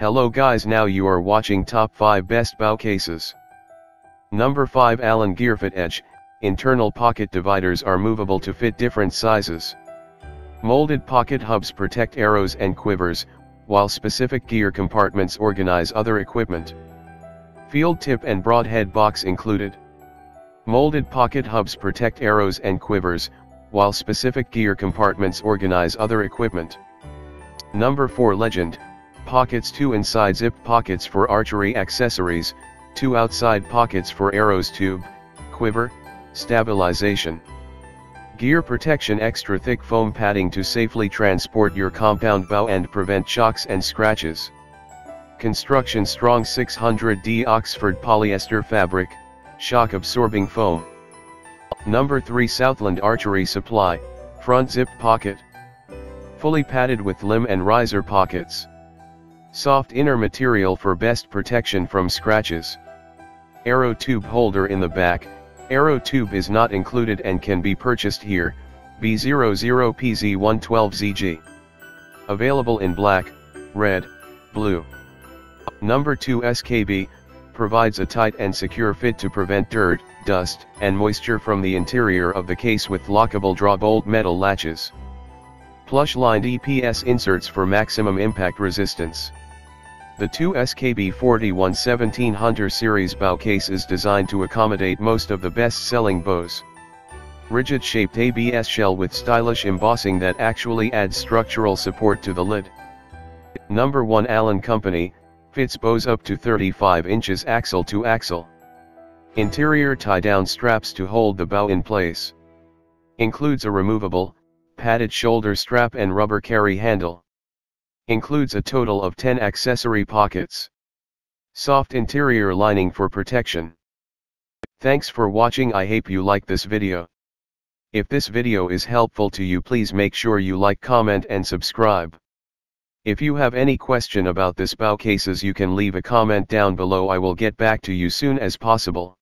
Hello guys now you are watching top 5 best bow cases. Number 5 Allen Gearfit Edge, internal pocket dividers are movable to fit different sizes. Molded pocket hubs protect arrows and quivers, while specific gear compartments organize other equipment. Field tip and broadhead box included. Molded pocket hubs protect arrows and quivers, while specific gear compartments organize other equipment. Number 4 Legend, Pockets 2 inside zip pockets for archery accessories, 2 outside pockets for arrows tube, quiver, stabilization. Gear protection extra thick foam padding to safely transport your compound bow and prevent shocks and scratches. Construction strong 600D Oxford polyester fabric, shock absorbing foam. Number 3 Southland Archery Supply, front zip pocket. Fully padded with limb and riser pockets. Soft inner material for best protection from scratches. Arrow tube holder in the back, arrow tube is not included and can be purchased here, B00PZ112ZG. Available in black, red, blue. Number 2 SKB, provides a tight and secure fit to prevent dirt, dust, and moisture from the interior of the case with lockable draw bolt metal latches. Plush-lined EPS inserts for maximum impact resistance. The two SKB 4117 Hunter Series bow case is designed to accommodate most of the best-selling bows. Rigid-shaped ABS shell with stylish embossing that actually adds structural support to the lid. Number 1 Allen Company, Fits bows up to 35 inches axle to axle. Interior tie-down straps to hold the bow in place. Includes a removable, padded shoulder strap and rubber carry handle. Includes a total of 10 accessory pockets. Soft interior lining for protection. Thanks for watching I hope you like this video. If this video is helpful to you please make sure you like comment and subscribe. If you have any question about this bow cases you can leave a comment down below I will get back to you soon as possible.